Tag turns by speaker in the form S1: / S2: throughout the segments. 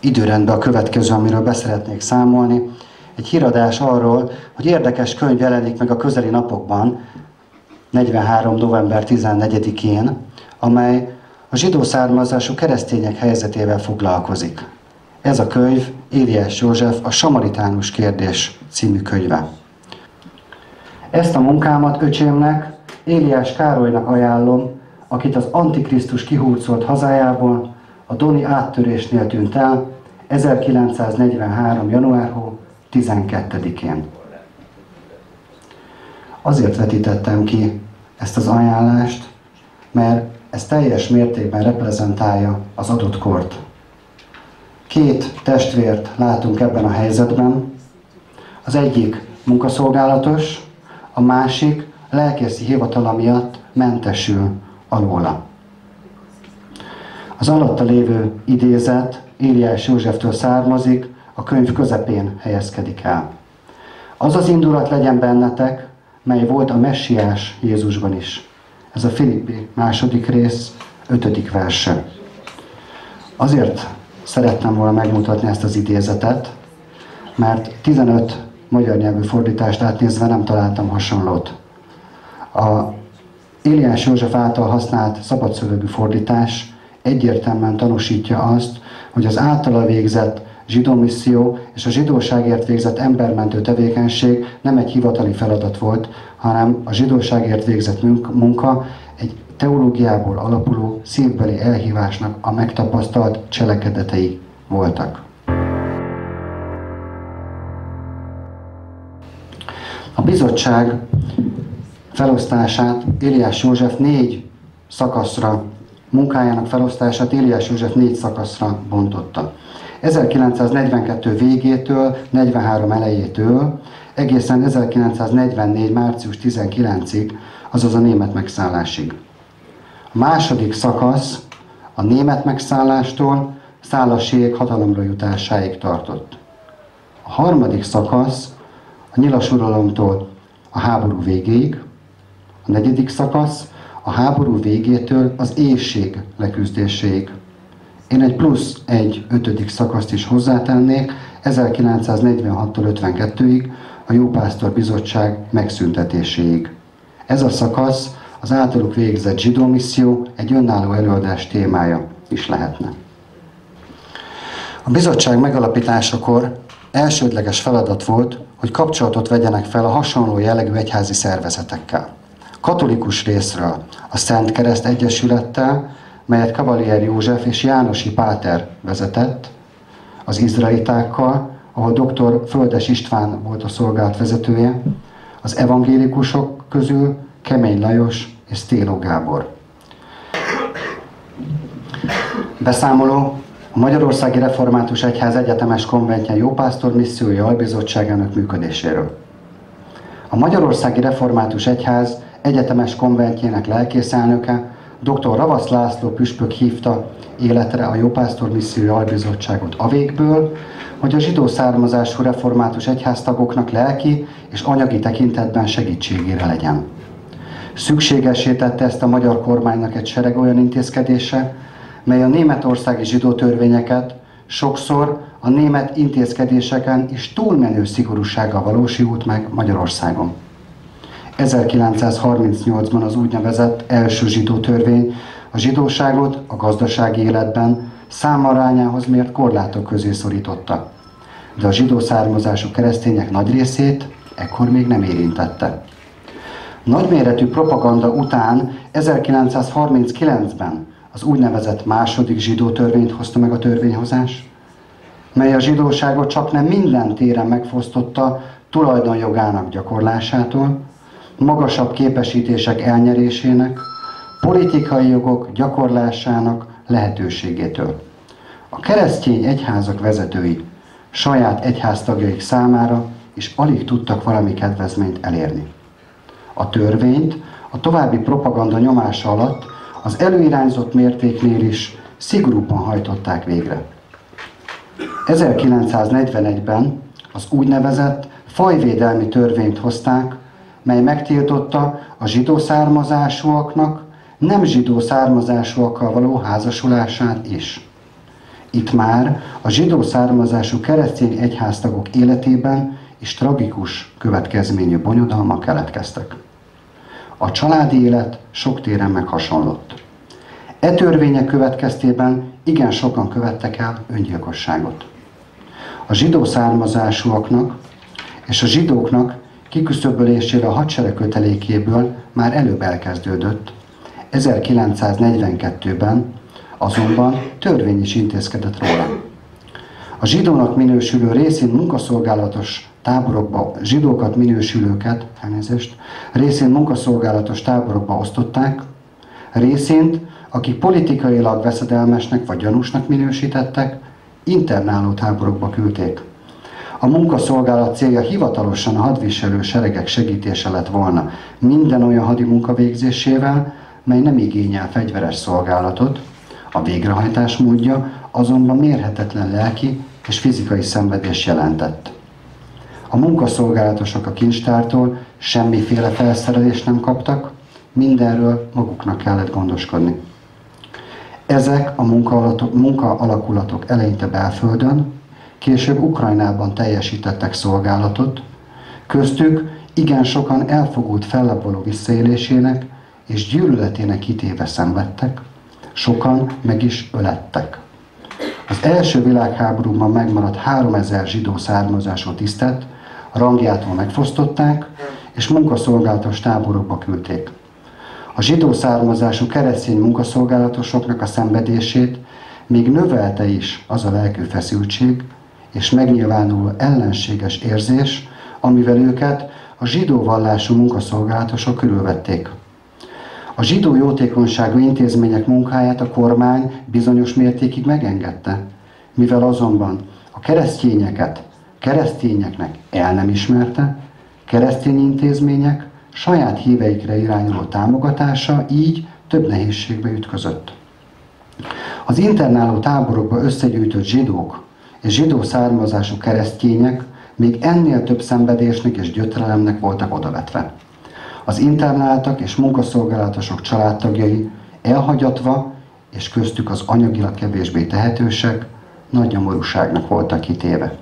S1: időrendbe a következő, amiről beszeretnék számolni. Egy híradás arról, hogy érdekes könyv jelenik meg a közeli napokban, 43. november 14-én, amely a zsidó származású keresztények helyzetével foglalkozik. Ez a könyv Éliás József a Samaritánus kérdés című könyve. Ezt a munkámat öcsémnek, Éliás Károlynak ajánlom, akit az Antikrisztus kihúzolt hazájából, a Doni áttörésnél tűnt el 1943. január 12-én. Azért vetítettem ki ezt az ajánlást, mert ez teljes mértékben reprezentálja az adott kort. Két testvért látunk ebben a helyzetben. Az egyik munkaszolgálatos, a másik lelkészi hivatala miatt mentesül alóla. Az alatta lévő idézet Éliás Józseftől származik, a könyv közepén helyezkedik el. Az az indulat legyen bennetek, mely volt a messiás Jézusban is. Ez a Filippi második rész, ötödik verse. Azért szerettem volna megmutatni ezt az idézetet, mert 15 magyar nyelvű fordítást átnézve nem találtam hasonlót. A Éliás József által használt szabadszövegű fordítás egyértelműen tanúsítja azt, hogy az általa végzett zsidó misszió és a zsidóságért végzett embermentő tevékenység nem egy hivatali feladat volt, hanem a zsidóságért végzett munka egy teológiából alapuló szívbeli elhívásnak a megtapasztalt cselekedetei voltak. A bizottság felosztását Éliás József négy szakaszra, munkájának felosztását Éliás József négy szakaszra bontotta. 1942 végétől, 43 elejétől, egészen 1944. március 19-ig, azaz a német megszállásig. A második szakasz a német megszállástól Szálaség hatalomra jutásáig tartott. A harmadik szakasz a nyilas uralomtól a háború végéig, a negyedik szakasz a háború végétől az éjség leküzdéséig. Én egy plusz egy ötödik szakaszt is hozzátennék, 1946-tól 52-ig a Jópásztor Bizottság megszüntetéséig. Ez a szakasz az általuk végzett zsidó misszió egy önálló előadás témája is lehetne. A bizottság megalapításakor elsődleges feladat volt, hogy kapcsolatot vegyenek fel a hasonló jellegű egyházi szervezetekkel. Katolikus részről a Szent Kereszt Egyesülettel, melyet Kavalier József és Jánosi Páter vezetett, az izraelitákkal, ahol dr. Földes István volt a szolgált vezetője, az evangélikusok közül Kemény Lajos és Stéló Gábor. Beszámoló a Magyarországi Református Egyház Egyetemes Konventje Jópásztor Missziói Albizottságának működéséről. A Magyarországi Református Egyház Egyetemes Konventjének lelkészelnöke dr. Ravasz László püspök hívta életre a Jópásztor Missziói Albizottságot a végből, hogy a zsidó származású református egyháztagoknak lelki és anyagi tekintetben segítségére legyen. Szükségesé tette ezt a magyar kormánynak egy sereg olyan intézkedése, mely a németországi zsidó törvényeket sokszor a német intézkedéseken is túlmenő szigorúsággal valósult meg Magyarországon. 1938-ban az úgynevezett első zsidó törvény a zsidóságot a gazdasági életben számarányához mért korlátok közé szorította. De a zsidó származású keresztények nagy részét ekkor még nem érintette. Nagyméretű propaganda után 1939-ben az úgynevezett második zsidó törvényt hozta meg a törvényhozás, mely a zsidóságot csak nem minden téren megfosztotta tulajdonjogának gyakorlásától, magasabb képesítések elnyerésének, politikai jogok gyakorlásának lehetőségétől. A keresztény egyházak vezetői saját egyháztagjaik számára is alig tudtak valami kedvezményt elérni. A törvényt a további propaganda nyomása alatt az előirányzott mértéknél is szigorúbban hajtották végre. 1941-ben az úgynevezett fajvédelmi törvényt hozták, mely megtiltotta a zsidó származásúaknak nem zsidó származásúakkal való házasulását is. Itt már a zsidó származású keresztény egyháztagok életében is tragikus következményű bonyodalmak keletkeztek. A családi élet sok téren meghasonlott. E törvények következtében igen sokan követtek el öngyilkosságot. A zsidó származásúaknak és a zsidóknak kiküszöbölésére a hadsereg kötelékéből már előbb elkezdődött. 1942-ben azonban törvény is intézkedett róla. A zsidónak minősülő részén munkaszolgálatos táborokba, zsidókat minősülőket, elnézést, részén munkaszolgálatos táborokba osztották, részint, akik politikailag veszedelmesnek vagy gyanúsnak minősítettek, internáló táborokba küldték. A munkaszolgálat célja hivatalosan a hadviselő seregek segítése lett volna minden olyan hadi munka végzésével, mely nem igényel fegyveres szolgálatot, a végrehajtás módja azonban mérhetetlen lelki és fizikai szenvedés jelentett. A munkaszolgálatosok a kincstártól semmiféle felszerelést nem kaptak, mindenről maguknak kellett gondoskodni. Ezek a munka alakulatok eleinte belföldön, később Ukrajnában teljesítettek szolgálatot, köztük igen sokan elfogult fellaboló visszaélésének és gyűlöletének kitéve szenvedtek, sokan meg is ölettek. Az első világháborúban megmaradt 3000 zsidó származású tisztet rangjától megfosztották, és munkaszolgálatos táborokba küldték. A zsidó származású keresztény munkaszolgálatosoknak a szenvedését még növelte is az a lelkű feszültség és megnyilvánuló ellenséges érzés, amivel őket a zsidó vallású munkaszolgálatosok körülvették. A zsidó jótékonyságú intézmények munkáját a kormány bizonyos mértékig megengedte, mivel azonban a keresztényeket keresztényeknek el nem ismerte, keresztény intézmények saját híveikre irányuló támogatása így több nehézségbe ütközött. Az internáló táborokba összegyűjtött zsidók és zsidó származású keresztények még ennél több szenvedésnek és gyötrelemnek voltak odavetve. Az internáltak és munkaszolgálatosok családtagjai elhagyatva és köztük az anyagilag kevésbé tehetősek nagy nyomorúságnak voltak kitéve.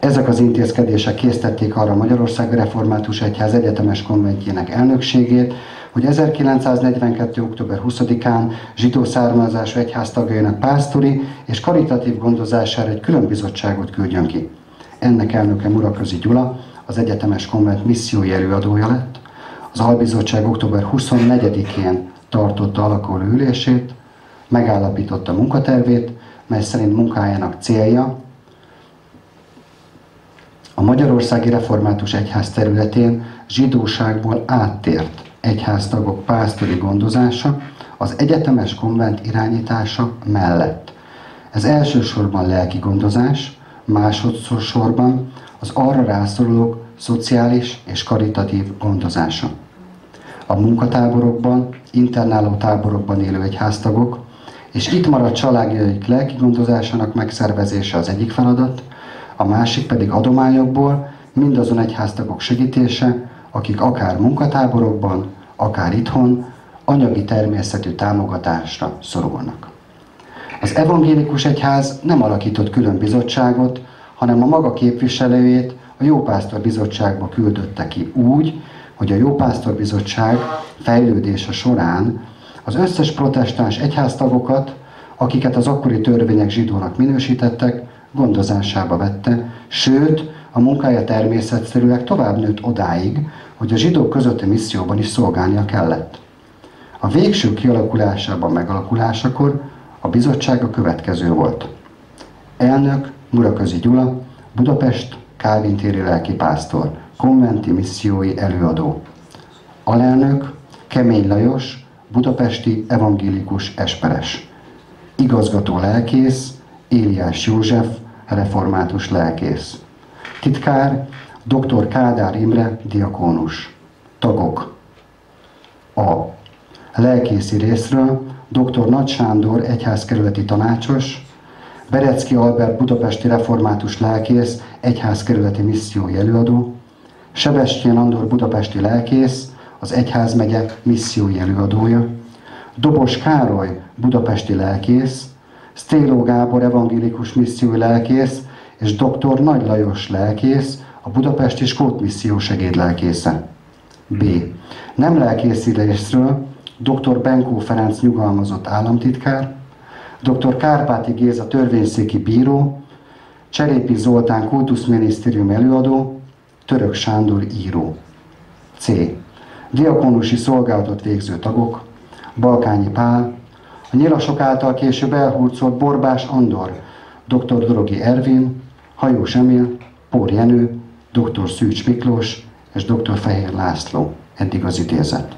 S1: Ezek az intézkedések késztették arra Magyarország Református Egyház Egyetemes Konventjének elnökségét, hogy 1942. október 20-án zsidó származású egyház tagjainak pásztori és karitatív gondozására egy külön bizottságot küldjön ki. Ennek elnöke Muraközi Gyula, az Egyetemes Konvent missziói előadója lett. Az albizottság október 24-én tartotta alakuló ülését, megállapította munkatervét, mely szerint munkájának célja a Magyarországi Református Egyház területén zsidóságból áttért egyháztagok pásztori gondozása az egyetemes konvent irányítása mellett. Ez elsősorban lelki gondozás, másodszorban az arra rászorulók szociális és karitatív gondozása. A munkatáborokban, internáló táborokban élő egyháztagok, és itt maradt családjaik lelki gondozásának megszervezése az egyik feladat, a másik pedig adományokból mindazon egyháztagok segítése, akik akár munkatáborokban, akár itthon anyagi természetű támogatásra szorulnak. Az evangélikus egyház nem alakított külön bizottságot, hanem a maga képviselőjét a Jópásztor Bizottságba küldötte ki úgy, hogy a Jópásztor Bizottság fejlődése során az összes protestáns egyháztagokat, akiket az akkori törvények zsidónak minősítettek, gondozásába vette, sőt, a munkája természetszerűleg tovább nőtt odáig, hogy a zsidók közötti misszióban is szolgálnia kellett. A végső kialakulásában megalakulásakor a bizottság a következő volt. Elnök Muraközi Gyula, Budapest, Kálvin téri pásztor, konventi missziói előadó. Alelnök Kemény Lajos, budapesti evangélikus esperes. Igazgató lelkész Éliás József, református lelkész. Titkár dr. Kádár Imre, diakónus. Tagok. A lelkészi részről dr. Nagy Sándor, egyházkerületi tanácsos, Berecki Albert budapesti református lelkész, egyházkerületi missziói előadó, Sebestyén Andor budapesti lelkész, az egyházmegye missziói előadója, Dobos Károly budapesti lelkész, Stéló Gábor evangélikus misszió lelkész és dr. Nagy Lajos lelkész, a Budapesti Skót misszió segédlelkésze. B. Nem lelkészülésről dr. Benkó Ferenc nyugalmazott államtitkár, dr. Kárpáti Géza törvényszéki bíró, Cserépi Zoltán kultuszminisztérium előadó, Török Sándor író. C. Diakonusi szolgálatot végző tagok, Balkányi Pál, a nyilasok által később elhurcolt Borbás Andor, dr. Dorogi Ervin, Hajós Emil, Pór Jenő, dr. Szűcs Miklós és dr. Fehér László. Eddig az idézet.